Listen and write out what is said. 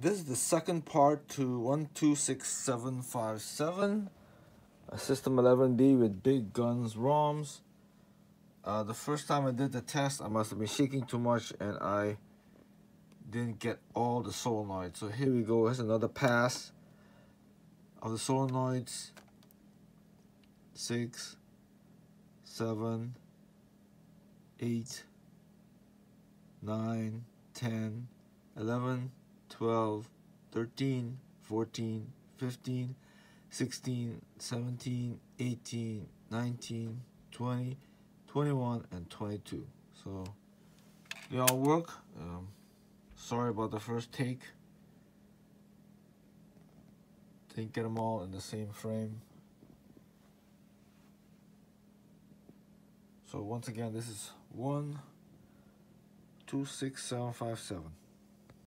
This is the second part to 126757, a System 11B with Big Guns ROMs. Uh, the first time I did the test, I must have been shaking too much and I didn't get all the solenoids. So here we go, here's another pass of the solenoids. Six, seven, eight, nine, ten, eleven. 12, 13, 14, 15, 16, 17, 18, 19, 20, 21, and 22. So they all work. Um, sorry about the first take. Didn't get them all in the same frame. So once again, this is 126757.